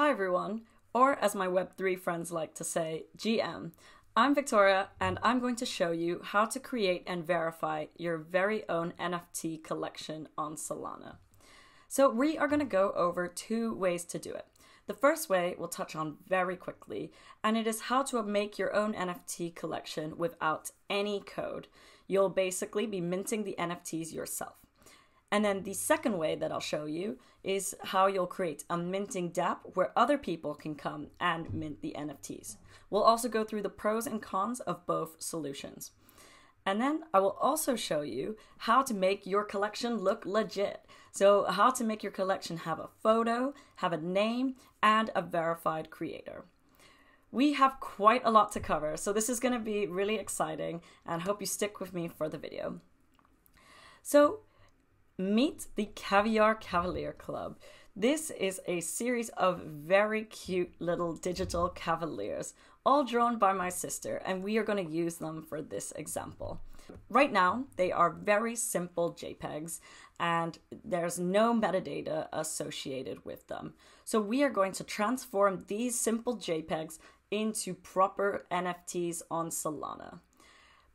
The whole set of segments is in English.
Hi everyone, or as my Web3 friends like to say, GM. I'm Victoria, and I'm going to show you how to create and verify your very own NFT collection on Solana. So, we are going to go over two ways to do it. The first way we'll touch on very quickly, and it is how to make your own NFT collection without any code. You'll basically be minting the NFTs yourself. And then the second way that I'll show you is how you'll create a minting dApp where other people can come and mint the NFTs. We'll also go through the pros and cons of both solutions. And then I will also show you how to make your collection look legit. So, how to make your collection have a photo, have a name, and a verified creator. We have quite a lot to cover, so this is going to be really exciting and hope you stick with me for the video. So, meet the Caviar Cavalier Club. This is a series of very cute little digital cavaliers, all drawn by my sister, and we are going to use them for this example. Right now, they are very simple JPEGs, and there's no metadata associated with them. So we are going to transform these simple JPEGs into proper NFTs on Solana.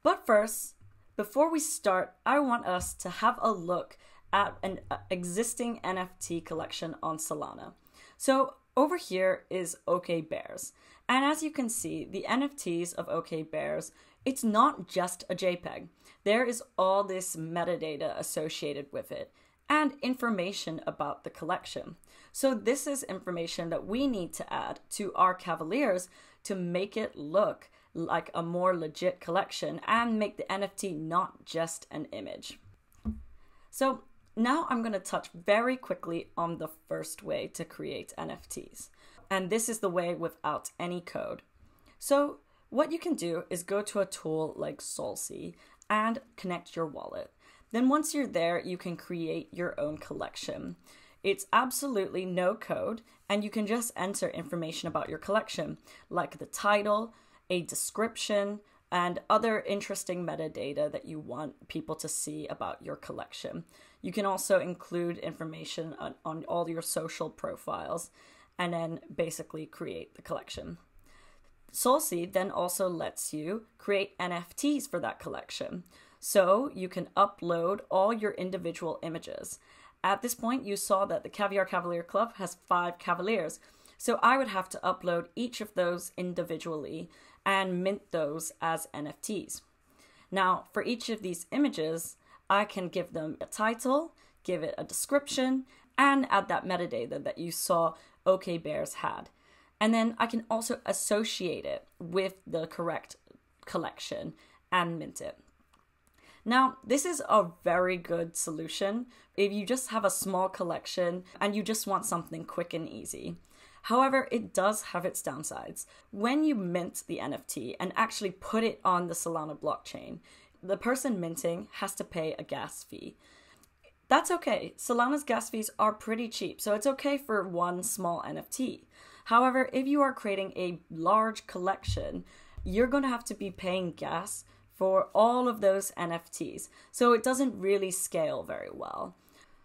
But first, before we start, I want us to have a look at an uh, existing NFT collection on Solana. So over here is OK Bears. And as you can see, the NFTs of OK Bears, it's not just a JPEG. There is all this metadata associated with it and information about the collection. So this is information that we need to add to our Cavaliers to make it look like a more legit collection and make the NFT not just an image. So now I'm going to touch very quickly on the first way to create NFTs. And this is the way without any code. So what you can do is go to a tool like Solsea and connect your wallet. Then once you're there, you can create your own collection. It's absolutely no code, and you can just enter information about your collection, like the title, a description, and other interesting metadata that you want people to see about your collection. You can also include information on, on all your social profiles and then basically create the collection. Solsea then also lets you create NFTs for that collection. So you can upload all your individual images. At this point, you saw that the Caviar Cavalier Club has five Cavaliers. So I would have to upload each of those individually and mint those as NFTs. Now, for each of these images, I can give them a title, give it a description, and add that metadata that you saw OK Bears had. And then I can also associate it with the correct collection and mint it. Now, this is a very good solution if you just have a small collection and you just want something quick and easy. However, it does have its downsides. When you mint the NFT and actually put it on the Solana blockchain, the person minting has to pay a gas fee. That's okay. Solana's gas fees are pretty cheap, so it's okay for one small NFT. However, if you are creating a large collection, you're going to have to be paying gas for all of those NFTs. So it doesn't really scale very well.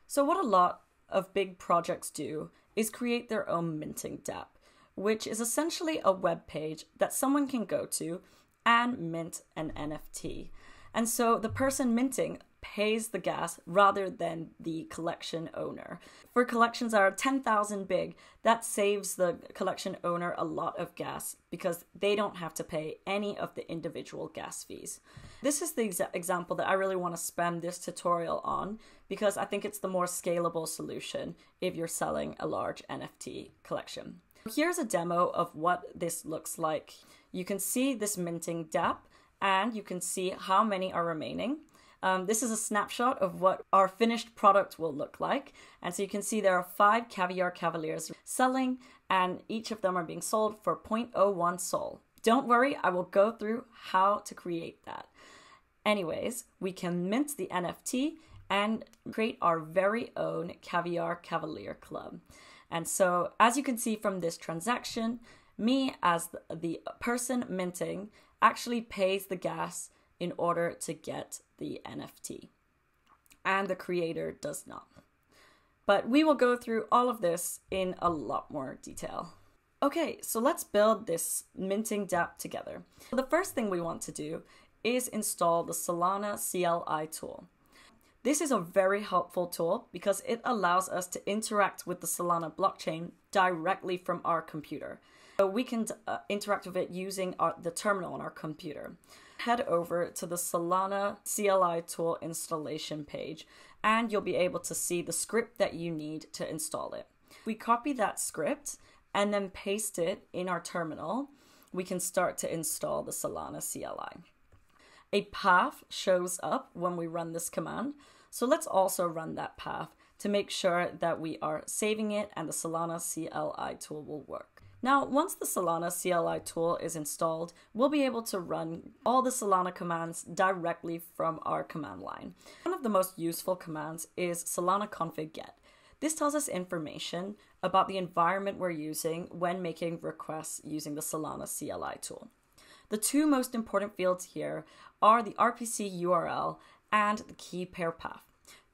So, what a lot of big projects do is create their own minting dApp, which is essentially a web page that someone can go to and mint an NFT. And so the person minting pays the gas rather than the collection owner. For collections that are 10,000 big, that saves the collection owner a lot of gas because they don't have to pay any of the individual gas fees. This is the exa- example that I really want to spend this tutorial on because I think it's the more scalable solution if you're selling a large NFT collection. Here's a demo of what this looks like. You can see this minting dApp and you can see how many are remaining. Um, this is a snapshot of what our finished product will look like. And so you can see there are five Caviar Cavaliers selling, and each of them are being sold for 0.01 Sol. Don't worry, I will go through how to create that. Anyways, we can mint the NFT and create our very own Caviar Cavalier Club. And so, as you can see from this transaction, me as the person minting actually pays the gas in order to get the NFT, and the creator does not. But we will go through all of this in a lot more detail. Okay, so let's build this minting dApp together. The first thing we want to do is install the Solana CLI tool. This is a very helpful tool because it allows us to interact with the Solana blockchain directly from our computer. So we can uh, interact with it using our, the terminal on our computer. Head over to the Solana CLI tool installation page and you'll be able to see the script that you need to install it. We copy that script and then paste it in our terminal. We can start to install the Solana CLI. A path shows up when we run this command. So let's also run that path to make sure that we are saving it and the Solana CLI tool will work. Now, once the Solana CLI tool is installed, we'll be able to run all the Solana commands directly from our command line. One of the most useful commands is solana config get. This tells us information about the environment we're using when making requests using the Solana CLI tool. The two most important fields here are the RPC URL and the key pair path.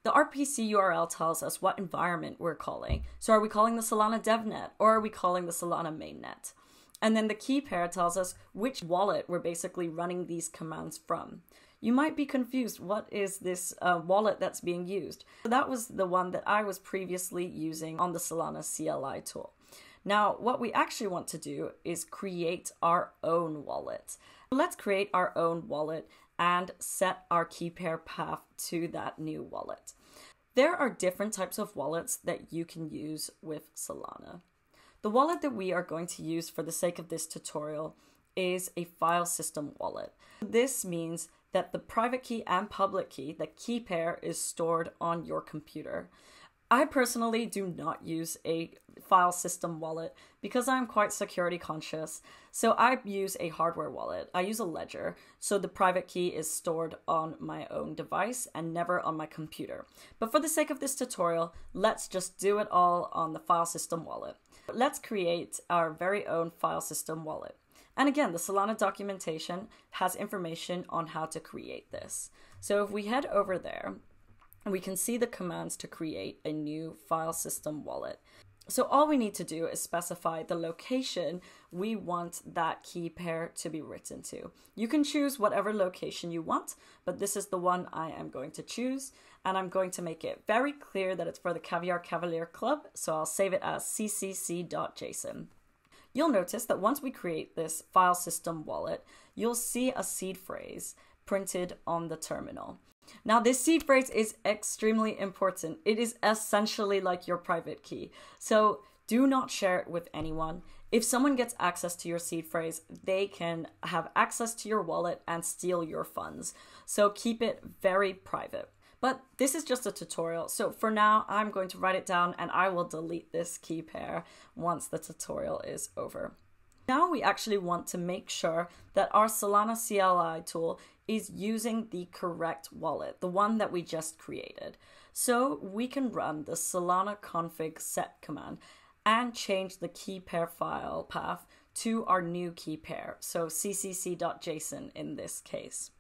The RPC URL tells us what environment we're calling. So are we calling the Solana DevNet or are we calling the Solana mainnet? And then the key pair tells us which wallet we're basically running these commands from. You might be confused, what is this uh, wallet that's being used? So That was the one that I was previously using on the Solana CLI tool. Now, what we actually want to do is create our own wallet. Let's create our own wallet and set our key pair path to that new wallet. There are different types of wallets that you can use with Solana. The wallet that we are going to use for the sake of this tutorial is a file system wallet. This means that the private key and public key, the key pair, is stored on your computer. I personally do not use a file system wallet because I'm quite security conscious. So I use a hardware wallet. I use a ledger. So the private key is stored on my own device and never on my computer. But for the sake of this tutorial, let's just do it all on the file system wallet. Let's create our very own file system wallet. And again, the Solana documentation has information on how to create this. So if we head over there, we can see the commands to create a new file system wallet. So all we need to do is specify the location we want that key pair to be written to. You can choose whatever location you want, but this is the one I am going to choose. And I'm going to make it very clear that it's for the Caviar Cavalier Club, so I'll save it as ccc.json. You'll notice that once we create this file system wallet, you'll see a seed phrase printed on the terminal. Now, this seed phrase is extremely important. It is essentially like your private key. So do not share it with anyone. If someone gets access to your seed phrase, they can have access to your wallet and steal your funds. So keep it very private. But this is just a tutorial, so for now I'm going to write it down and I will delete this key pair once the tutorial is over. Now we actually want to make sure that our Solana CLI tool is using the correct wallet, the one that we just created. So we can run the solana config set command and change the key pair file path to our new key pair, so ccc.json in this case.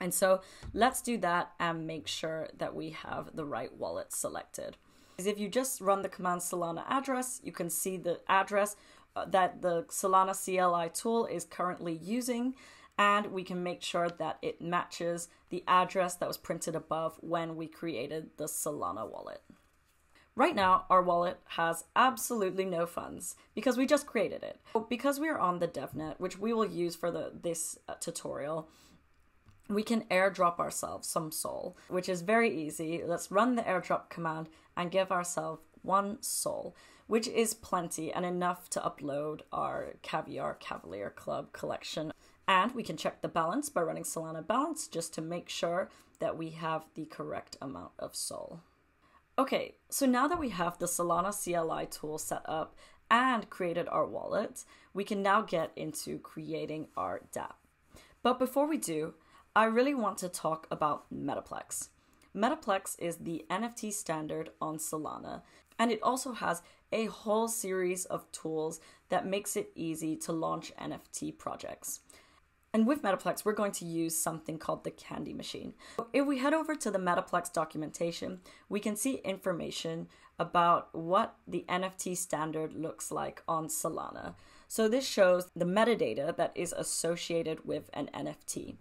And so let's do that and make sure that we have the right wallet selected. Because If you just run the command solana address, you can see the address uh, that the Solana CLI tool is currently using and we can make sure that it matches the address that was printed above when we created the Solana wallet. Right now, our wallet has absolutely no funds because we just created it. Because we are on the DevNet, which we will use for the, this uh, tutorial, we can airdrop ourselves some SOL, which is very easy. Let's run the airdrop command and give ourselves one SOL, which is plenty and enough to upload our Caviar Cavalier Club collection and we can check the balance by running Solana balance just to make sure that we have the correct amount of SOL. Okay, so now that we have the Solana CLI tool set up and created our wallet, we can now get into creating our dApp. But before we do, I really want to talk about Metaplex. Metaplex is the NFT standard on Solana, and it also has a whole series of tools that makes it easy to launch NFT projects. And with Metaplex, we're going to use something called the Candy Machine. If we head over to the Metaplex documentation, we can see information about what the NFT standard looks like on Solana. So this shows the metadata that is associated with an NFT.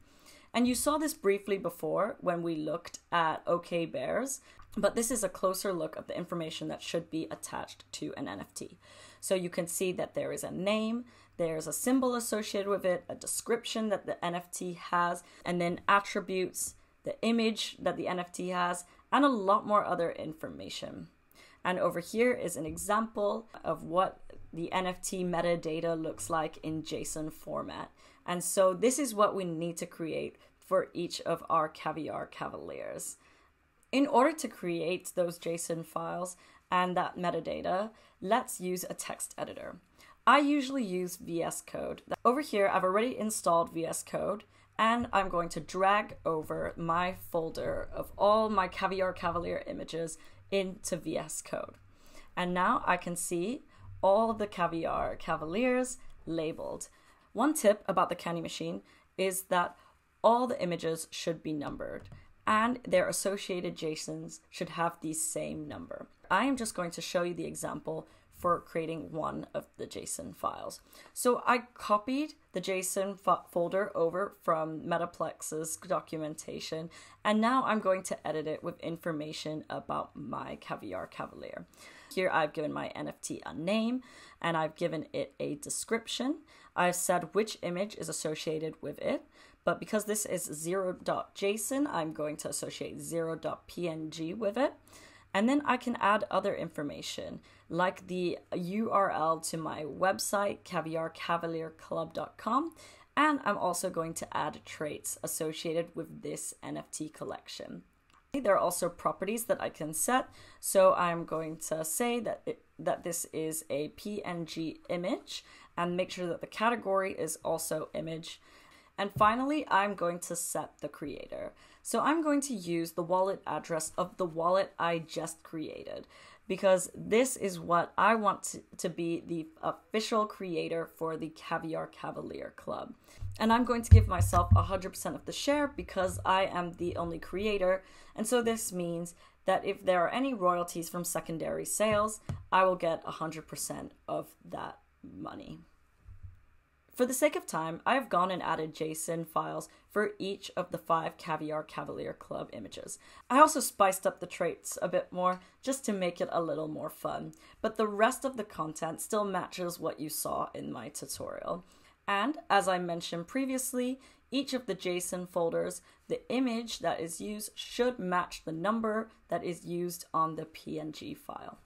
And you saw this briefly before when we looked at OK Bears, but this is a closer look of the information that should be attached to an NFT. So you can see that there is a name, there's a symbol associated with it, a description that the NFT has, and then attributes, the image that the NFT has, and a lot more other information. And over here is an example of what the NFT metadata looks like in JSON format. And so this is what we need to create for each of our Caviar Cavaliers. In order to create those JSON files and that metadata, let's use a text editor. I usually use VS Code. Over here, I've already installed VS Code and I'm going to drag over my folder of all my Caviar Cavalier images into VS Code. And now I can see all the Caviar Cavaliers labeled. One tip about the Candy Machine is that all the images should be numbered and their associated JSONs should have the same number. I am just going to show you the example for creating one of the JSON files. So I copied the JSON fo- folder over from Metaplex's documentation, and now I'm going to edit it with information about my Caviar Cavalier. Here I've given my NFT a name, and I've given it a description. I've said which image is associated with it, but because this is 0.json, I'm going to associate 0.png with it. And then I can add other information like the URL to my website, caviarcavalierclub.com. And I'm also going to add traits associated with this NFT collection. There are also properties that I can set. So I'm going to say that it, that this is a PNG image and make sure that the category is also image. And finally, I'm going to set the creator. So I'm going to use the wallet address of the wallet I just created because this is what I want to, to, be the official creator for the Caviar Cavalier Club. And I'm going to give myself 100% of the share because I am the only creator. And so this means that if there are any royalties from secondary sales, I will get 100% of that money. For the sake of time, I have gone and added JSON files for each of the five Caviar Cavalier Club images. I also spiced up the traits a bit more just to make it a little more fun, but the rest of the content still matches what you saw in my tutorial. And as I mentioned previously, each of the JSON folders, the image that is used should match the number that is used on the PNG file.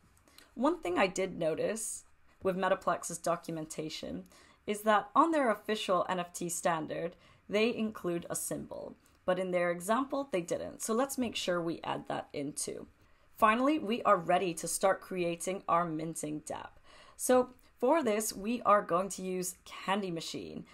One thing I did notice with Metaplex's documentation is that on their official NFT standard, they include a symbol, but in their example, they didn't. So let's make sure we add that in too. Finally, we are ready to start creating our minting dApp. So for this, we are going to use Candy Machine.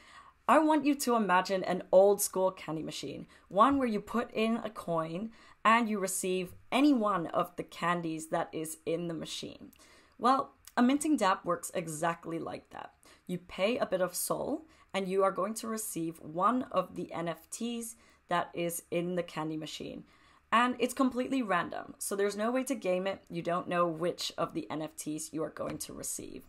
I want you to imagine an old school candy machine, one where you put in a coin and you receive any one of the candies that is in the machine. Well, a minting dApp works exactly like that. You pay a bit of SOL and you are going to receive one of the NFTs that is in the candy machine. And it's completely random, so there's no way to game it. You don't know which of the NFTs you are going to receive.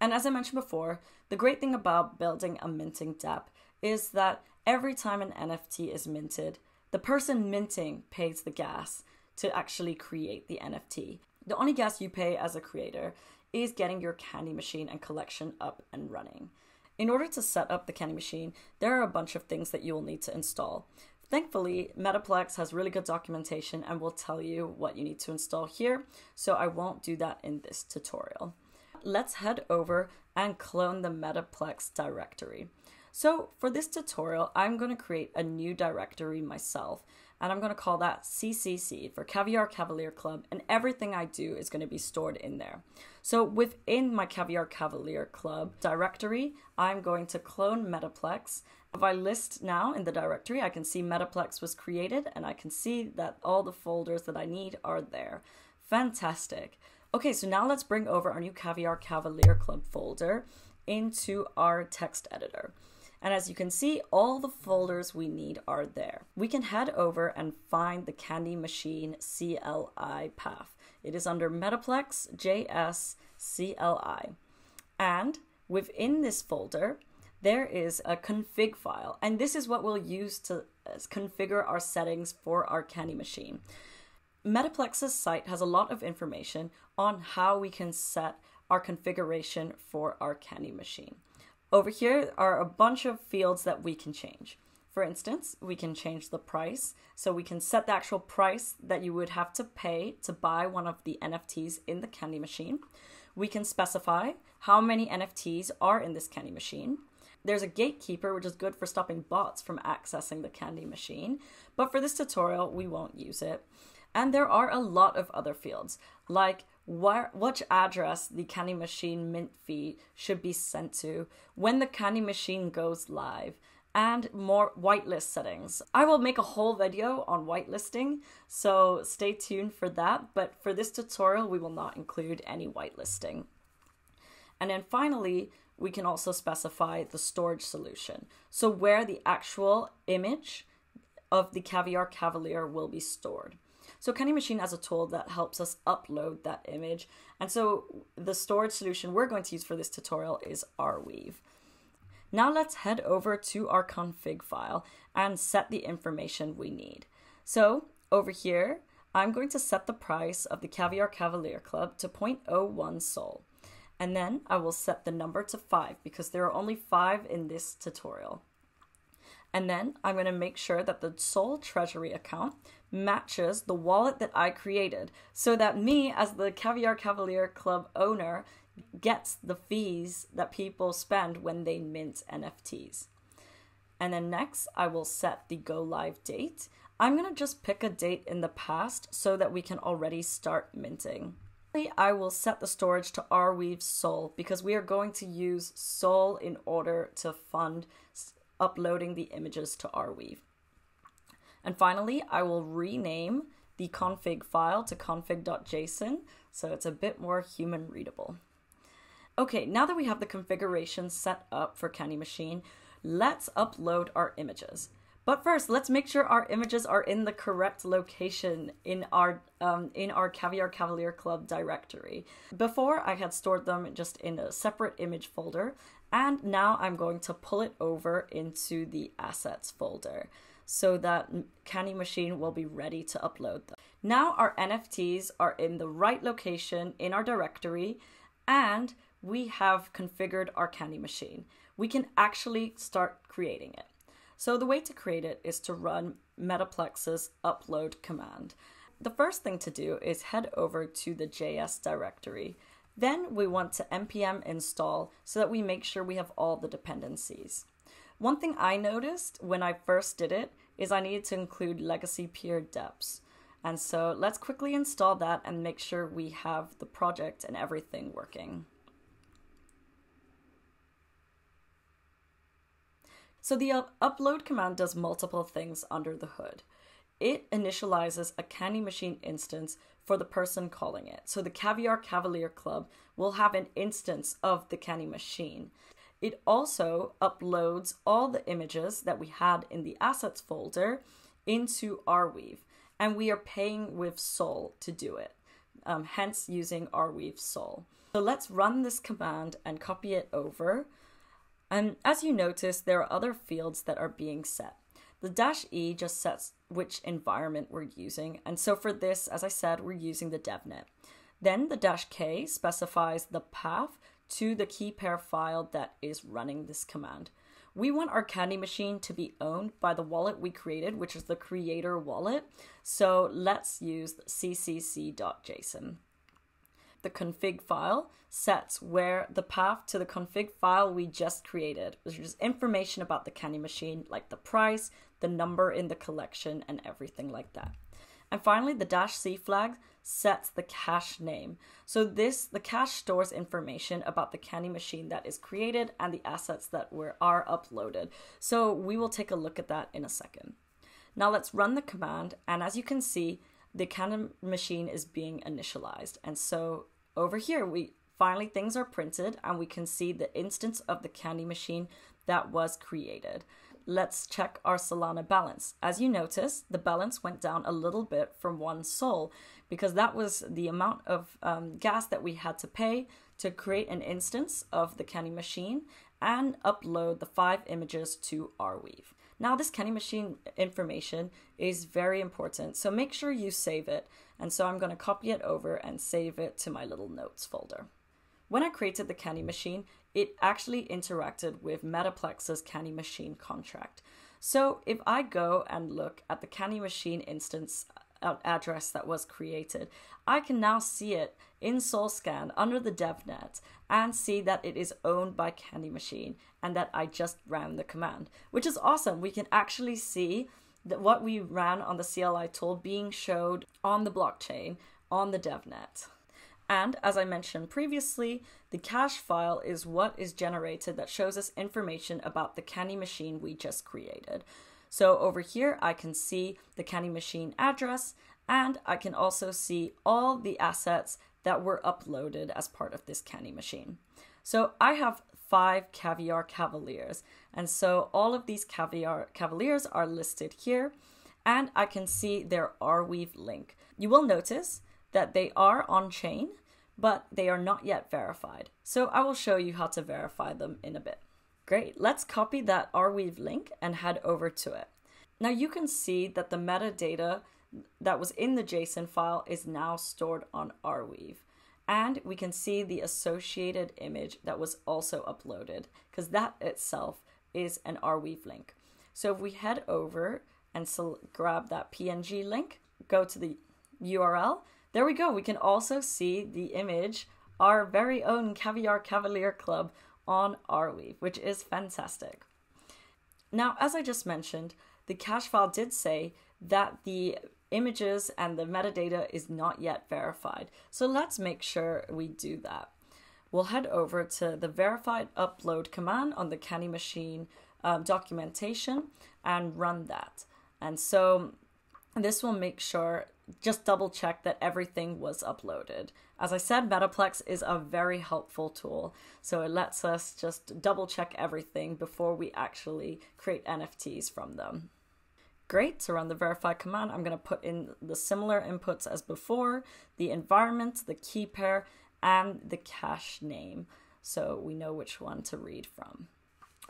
And as I mentioned before, the great thing about building a minting dApp is that every time an NFT is minted, the person minting pays the gas to actually create the NFT. The only gas you pay as a creator is getting your candy machine and collection up and running. In order to set up the candy machine, there are a bunch of things that you will need to install. Thankfully, Metaplex has really good documentation and will tell you what you need to install here, so I won't do that in this tutorial. Let's head over and clone the Metaplex directory. So for this tutorial, I'm going to create a new directory myself and I'm going to call that CCC for Caviar Cavalier Club, and everything I do is going to be stored in there. So within my Caviar Cavalier Club directory, I'm going to clone Metaplex. If I list now in the directory, I can see Metaplex was created, and I can see that all the folders that I need are there. Fantastic. Okay, so now let's bring over our new Caviar Cavalier Club folder into our text editor. And as you can see, all the folders we need are there. We can head over and find the Candy Machine CLI path. It is under Metaplex JS CLI. And within this folder, there is a config file, and this is what we'll use to uh, configure our settings for our Candy machine. Metaplex's site has a lot of information on how we can set our configuration for our Candy machine. Over here are a bunch of fields that we can change. For instance, we can change the price. So we can set the actual price that you would have to pay to buy one of the NFTs in the candy machine. We can specify how many NFTs are in this candy machine. There's a gatekeeper, which is good for stopping bots from accessing the candy machine. But for this tutorial, we won't use it. And there are a lot of other fields, like where, which address the candy machine mint fee should be sent to, when the candy machine goes live, and more whitelist settings. I will make a whole video on whitelisting, so stay tuned for that, but for this tutorial we will not include any whitelisting. And then finally, we can also specify the storage solution. So where the actual image of the Caviar Cavalier will be stored. So Candy Machine has a tool that helps us upload that image. And so the storage solution we're going to use for this tutorial is Arweave. Now let's head over to our config file and set the information we need. So over here, I'm going to set the price of the Caviar Cavalier Club to 0.01 Sol. And then I will set the number to 5 because there are only 5 in this tutorial. And then I'm going to make sure that the Sol Treasury account matches the wallet that I created so that me, as the Caviar Cavalier Club owner, gets the fees that people spend when they mint NFTs. And then next, I will set the go live date. I'm going to just pick a date in the past so that we can already start minting. I will set the storage to Arweave Sol because we are going to use Sol in order to fund uploading the images to Arweave. And finally, I will rename the config file to config.json so it's a bit more human readable. Okay, now that we have the configuration set up for Candy Machine, let's upload our images. But first, let's make sure our images are in the correct location in our um, in our Caviar Cavalier Club directory. Before, I had stored them just in a separate image folder, and now I'm going to pull it over into the assets folder so that Candy Machine will be ready to upload them. Now our NFTs are in the right location in our directory, and we have configured our candy machine. We can actually start creating it. So the way to create it is to run Metaplex's upload command. The first thing to do is head over to the JS directory. Then we want to npm install so that we make sure we have all the dependencies. One thing I noticed when I first did it is I needed to include legacy peer deps. And so let's quickly install that and make sure we have the project and everything working. So the up- upload command does multiple things under the hood. It initializes a Candy Machine instance for the person calling it. So the Caviar Cavalier Club will have an instance of the Candy Machine. It also uploads all the images that we had in the assets folder into Arweave, and we are paying with Sol to do it, um, hence using Arweave Sol. So let's run this command and copy it over. And as you notice, there are other fields that are being set. The dash E just sets which environment we're using. And so for this, as I said, we're using the DevNet. Then the dash K specifies the path to the key pair file that is running this command. We want our candy machine to be owned by the wallet we created, which is the creator wallet. So let's use ccc.json the config file sets where the path to the config file we just created, which is information about the candy machine, like the price, the number in the collection, and everything like that. And finally, the dash C flag sets the cache name. So this, the cache stores information about the candy machine that is created and the assets that were are uploaded. So we will take a look at that in a second. Now let's run the command, and as you can see, the candy machine is being initialized. And so over here, we finally things are printed and we can see the instance of the candy machine that was created. let's check our Solana balance. As you notice, the balance went down a little bit from one Sol because that was the amount of um, gas that we had to pay to create an instance of the Candy machine and upload the five images to Arweave. Now, this Candy machine information is very important, so make sure you save it. And so I'm going to copy it over and save it to my little notes folder. When I created the Candy machine, it actually interacted with Metaplex's Candy machine contract. So if I go and look at the Candy machine instance address that was created, I can now see it in SolScan under the DevNet and see that it is owned by Candy Machine and that I just ran the command, which is awesome. We can actually see that what we ran on the CLI tool being showed on the blockchain on the DevNet. And as I mentioned previously, the cache file is what is generated that shows us information about the Candy machine we just created. So over here, I can see the Candy machine address, and I can also see all the assets that were uploaded as part of this Candy machine. So I have five Caviar Cavaliers. And so all of these Caviar Cavaliers are listed here, and I can see their Arweave link. You will notice that they are on chain, but they are not yet verified. So I will show you how to verify them in a bit. Great, let's copy that Arweave link and head over to it. Now you can see that the metadata that was in the JSON file is now stored on Arweave and we can see the associated image that was also uploaded because that itself is an Arweave link. So if we head over and grab that PNG link, go to the URL, there we go. We can also see the image, our very own Caviar Cavalier Club on Arweave, which is fantastic. Now, as I just mentioned, the cache file did say that the images and the metadata is not yet verified. So let's make sure we do that. We'll head over to the verified upload command on the Candy Machine um, documentation and run that. And so this will make sure, just double check that everything was uploaded. As I said, Metaplex is a very helpful tool. So it lets us just double check everything before we actually create NFTs from them. Great, to run the verify command, I'm going to put in the similar inputs as before, the environment, the key pair, and the cache name. So we know which one to read from.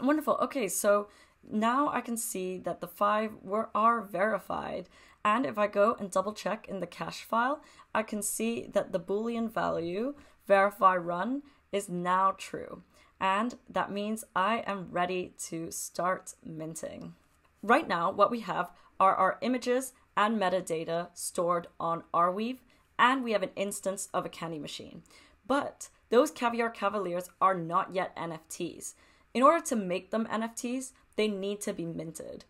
Wonderful. Okay, so now I can see that the five were are verified. And if I go and double check in the cache file, I can see that the Boolean value verify run is now true. And that means I am ready to start minting. Right now, what we have are our images and metadata stored on Arweave, and we have an instance of a candy machine. But those Caviar Cavaliers are not yet NFTs. In order to make them NFTs, they need to be minted.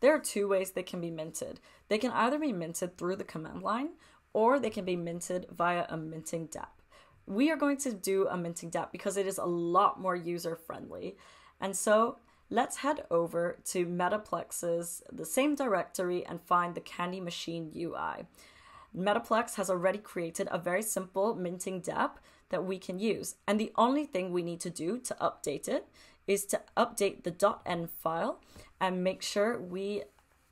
There are two ways they can be minted. They can either be minted through the command line or they can be minted via a minting dApp. We are going to do a minting dApp because it is a lot more user friendly. And so let's head over to Metaplex's the same directory and find the Candy Machine UI. Metaplex has already created a very simple minting dApp that we can use. And the only thing we need to do to update it is to update the .n file and make sure we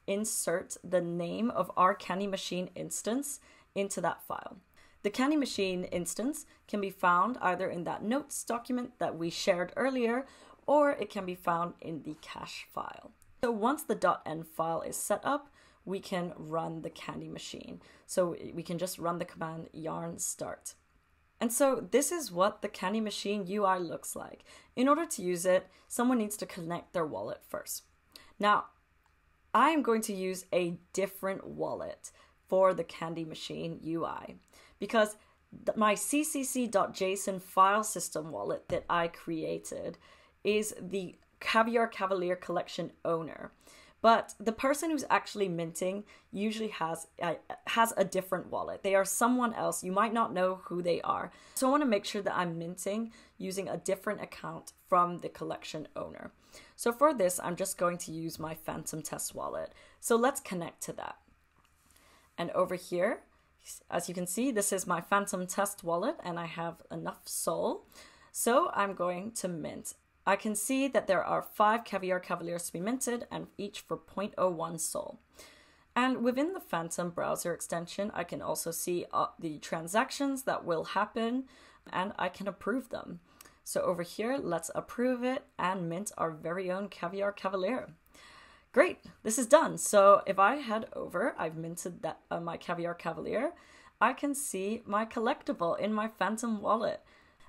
insert the name of our Candy Machine instance into that file. The Candy Machine instance can be found either in that notes document that we shared earlier or it can be found in the cache file. So once the .n file is set up, we can run the candy machine. So we can just run the command yarn start. And so this is what the candy machine UI looks like. In order to use it, someone needs to connect their wallet first. Now, I am going to use a different wallet for the candy machine UI because my ccc.json file system wallet that I created is the Caviar Cavalier collection owner. But the person who's actually minting usually has uh, has a different wallet. They are someone else. You might not know who they are. So I want to make sure that I'm minting using a different account from the collection owner. So for this, I'm just going to use my Phantom Test wallet. So let's connect to that. And over here, as you can see, this is my Phantom Test wallet and I have enough SOL. So I'm going to mint I can see that there are five Caviar Cavaliers to be minted and each for 0.01 Sol. And within the Phantom browser extension, I can also see uh, the transactions that will happen and I can approve them. So over here, let's approve it and mint our very own Caviar Cavalier. Great, this is done. So if I head over, I've minted that uh, my Caviar Cavalier. I can see my collectible in my Phantom wallet.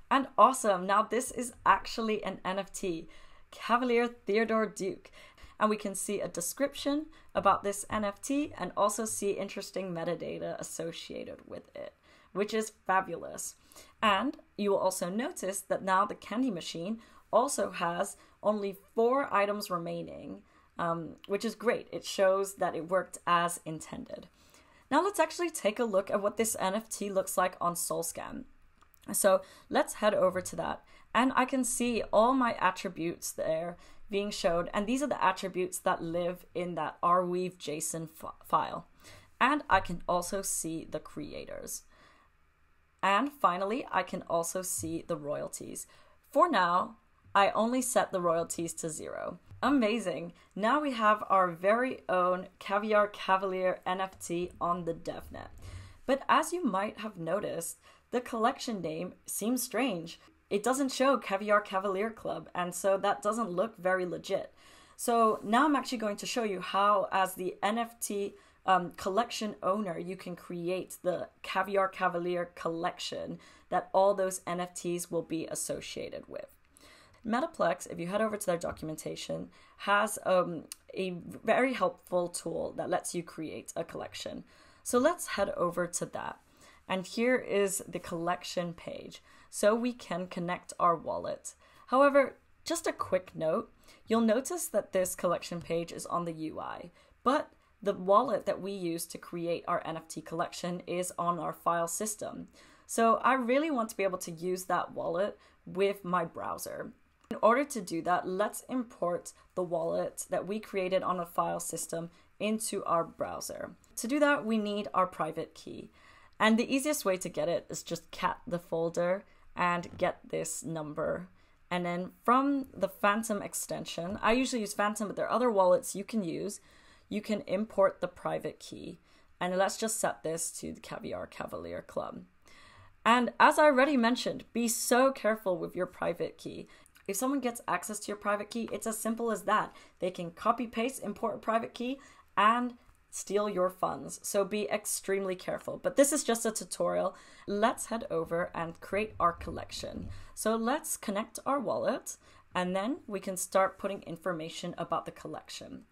And awesome, now this is actually an NFT, Cavalier Theodore Duke and we can see a description about this NFT and also see interesting metadata associated with it, which is fabulous. And you will also notice that now the candy machine also has only four items remaining, um, which is great. It shows that it worked as intended. Now let's actually take a look at what this NFT looks like on SolScan. So let's head over to that. And I can see all my attributes there being showed, and these are the attributes that live in that Arweave JSON file. And I can also see the creators. And finally, I can also see the royalties. For now, I only set the royalties to zero. Amazing! Now we have our very own Caviar Cavalier NFT on the DevNet. But as you might have noticed, the collection name seems strange it doesn't show Caviar Cavalier Club, and so that doesn't look very legit. So now I'm actually going to show you how, as the NFT um, collection owner, you can create the Caviar Cavalier collection that all those NFTs will be associated with. Metaplex, if you head over to their documentation, has um, a very helpful tool that lets you create a collection. So let's head over to that. And here is the collection page so we can connect our wallet. However, just a quick note, you'll notice that this collection page is on the UI, but the wallet that we use to create our NFT collection is on our file system. So I really want to be able to use that wallet with my browser. In order to do that, let's import the wallet that we created on a file system into our browser. To do that, we need our private key. And the easiest way to get it is just cat the folder and get this number. And then from the Phantom extension, I usually use Phantom, but there are other wallets you can use. You can import the private key. And let's just set this to the Caviar Cavalier Club. And as I already mentioned, be so careful with your private key. If someone gets access to your private key, it's as simple as that. They can copy paste, import a private key, and steal your funds. So be extremely careful. But this is just a tutorial. Let's head over and create our collection. So let's connect our wallet and then we can start putting information about the collection.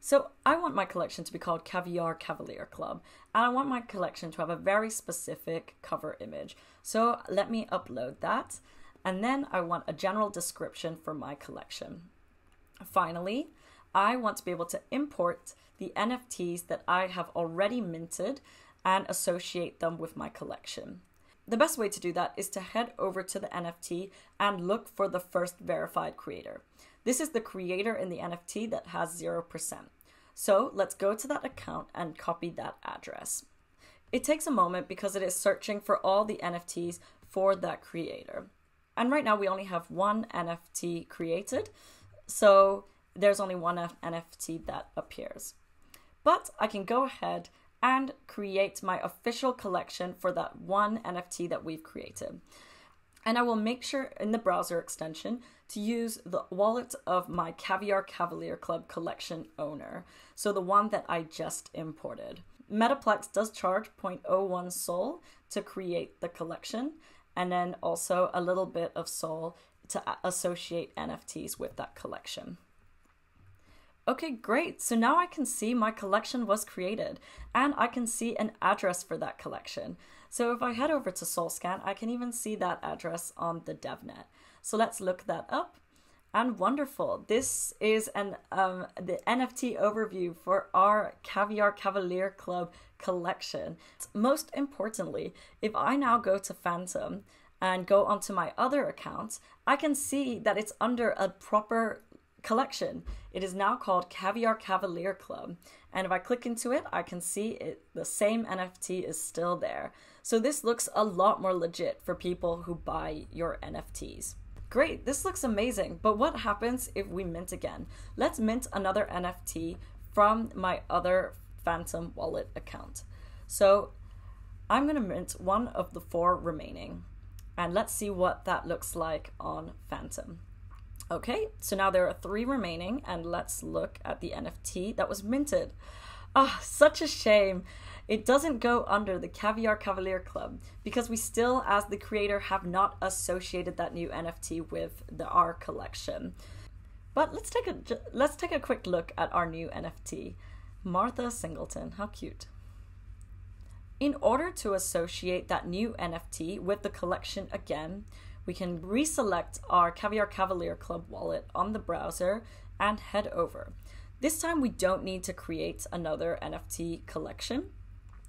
So I want my collection to be called Caviar Cavalier Club, and I want my collection to have a very specific cover image. So let me upload that, and then I want a general description for my collection. Finally, I want to be able to import the NFTs that I have already minted and associate them with my collection. The best way to do that is to head over to the NFT and look for the first verified creator. This is the creator in the NFT that has 0%. So let's go to that account and copy that address. It takes a moment because it is searching for all the NFTs for that creator. And right now we only have one NFT created. So there's only one NFT that appears. But I can go ahead and create my official collection for that one NFT that we've created. And I will make sure in the browser extension to use the wallet of my Caviar Cavalier Club collection owner, so the one that I just imported. Metaplex does charge 0.01 Sol to create the collection, and then also a little bit of Sol to associate NFTs with that collection. Okay, great. So now I can see my collection was created and I can see an address for that collection. So if I head over to SolScan, I can even see that address on the DevNet. So let's look that up. And wonderful. This is an um, the NFT overview for our Caviar Cavalier Club collection. Most importantly, if I now go to Phantom and go onto my other account, I can see that it's under a proper collection. It is now called Caviar Cavalier Club. And if I click into it, I can see it the same NFT is still there. So this looks a lot more legit for people who buy your NFTs. Great, this looks amazing, but what happens if we mint again? Let's mint another NFT from my other Phantom wallet account. So I'm going to mint one of the four remaining, and let's see what that looks like on Phantom. Okay, so now there are three remaining, and let's look at the NFT that was minted. Ah, oh, such a shame. It doesn't go under the Caviar Cavalier Club because we still, as the creator, have not associated that new NFT with the R collection. But let's take a let's take a quick look at our new NFT, Martha Singleton. How cute! In order to associate that new NFT with the collection again, we can reselect our Caviar Cavalier Club wallet on the browser and head over. This time we don't need to create another NFT collection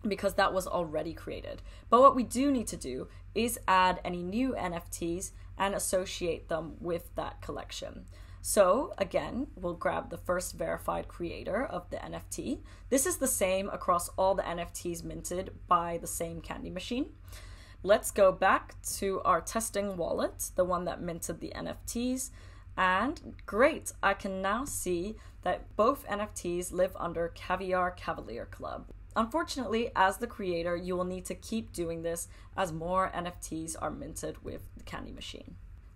because that was already created. But what we do need to do is add any new NFTs and associate them with that collection. So again, we'll grab the first verified creator of the NFT. This is the same across all the NFTs minted by the same candy machine. Let's go back to our testing wallet, the one that minted the NFTs. And great, I can now see that both NFTs live under Caviar Cavalier Club. Unfortunately, as the creator, you will need to keep doing this as more NFTs are minted with the Candy Machine.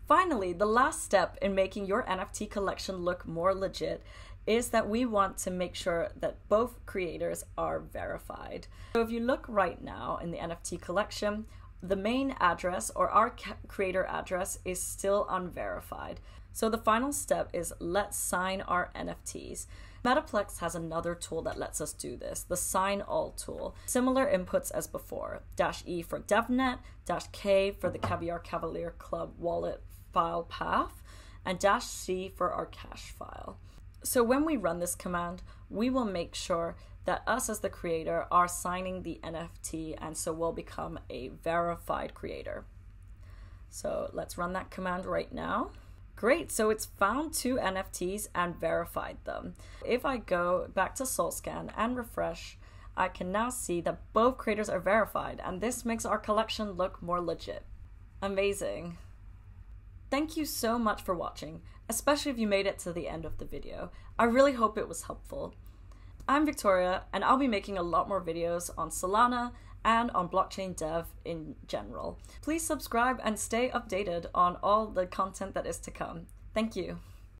Finally, the last step in making your NFT collection look more legit is that we want to make sure that both creators are verified. So if you look right now in the NFT collection, the main address or our creator address is still unverified. So the final step is let's sign our NFTs. Metaplex has another tool that lets us do this, the Sign All tool. Similar inputs as before, dash E for DevNet, dash K for the Caviar Cavalier Club wallet file path, and dash C for our cache file. So when we run this command, we will make sure that us as the creator are signing the NFT and so we'll become a verified creator. So let's run that command right now. Great, so it's found two NFTs and verified them. If I go back to SolScan and refresh, I can now see that both creators are verified, and this makes our collection look more legit. Amazing. Thank you so much for watching, especially if you made it to the end of the video. I really hope it was helpful. I'm Victoria, and I'll be making a lot more videos on Solana and on blockchain dev in general. Please subscribe and stay updated on all the content that is to come. Thank you.